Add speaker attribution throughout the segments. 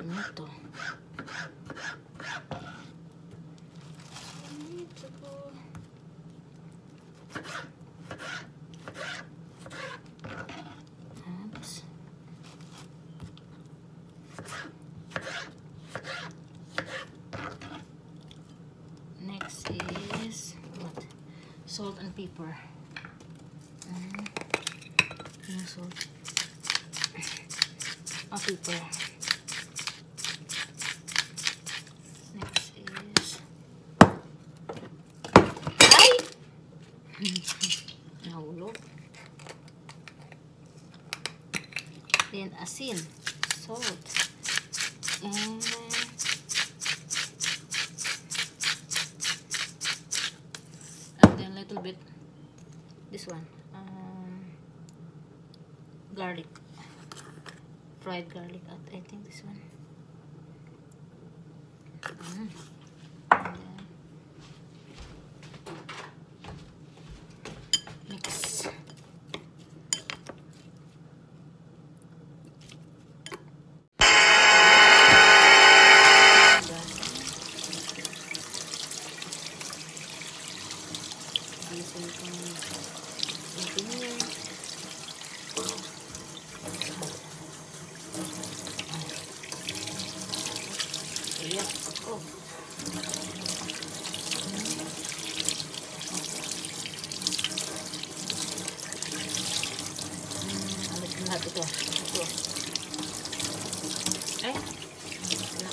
Speaker 1: tomato. Next is? Salt and pepper. Mm-hmm. And salt. A pepper. Nahulog. Then, asin. Salt. And... And then, little bit... This one. Um, garlic. Fried garlic. I think this one. Mm. Diesel kong engineer. Ayan. Oh. Hmm, alis na lahat ito. Ito. Ay. Wala.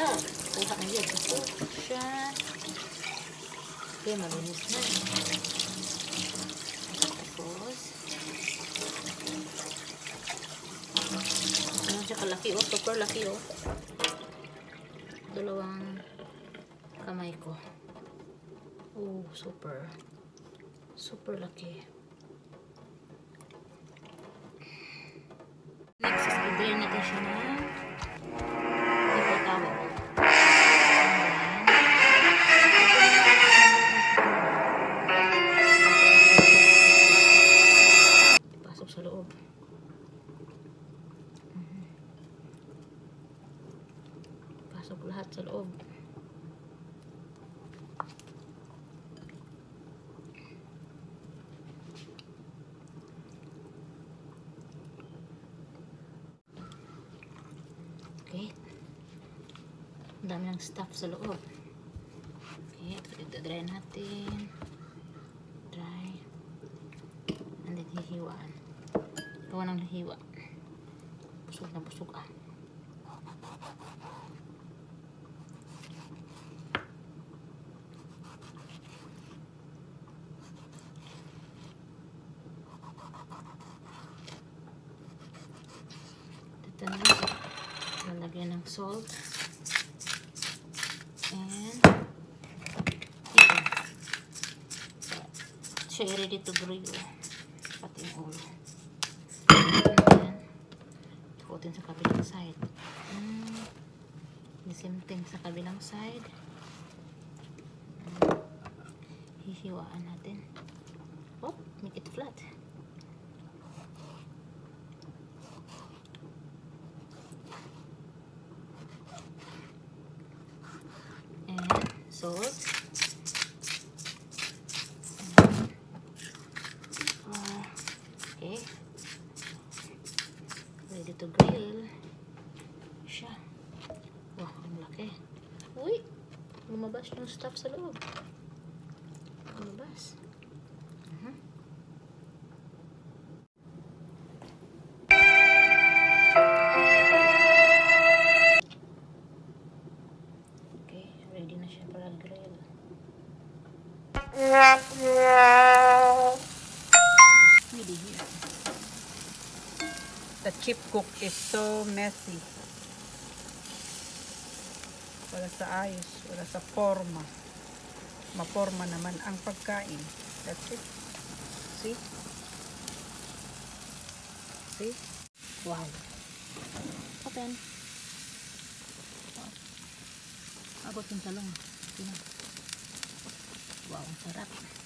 Speaker 1: Ah, kuha na yan. Ito siya. Okay, malinis na. Tapos, ano siya kalaki oh, super laki oh. Dalawang kamay ko. Oh, super. Super laki. Next is i-drain natin siya ng sa loob. Okay. Ang dami ng stuff sa loob. Okay, ito ito dry natin. Dry. And then hihiwaan. Gawa ng hiwa. Busog na busog ah. Ito na lang. Lalagyan ng salt. And ito. Siya ready to grill. Pati yung ulo. And ikutin sa kabilang side. Mm. The same thing sa kabilang side. Mm. Hihiwaan natin. Oh, make it flat. and salt. Uh, okay. Ready to grill. Siya. Wow, ang laki. Uy! Lumabas yung stuff sa loob. Siya para grill. Ready here.
Speaker 2: The chip cook is so messy. Wala sa ayos, wala sa forma. Maporma naman ang pagkain. That's it. See? See?
Speaker 1: Wow. Open. Wow. Abot yung talong. Wow, ang sarap.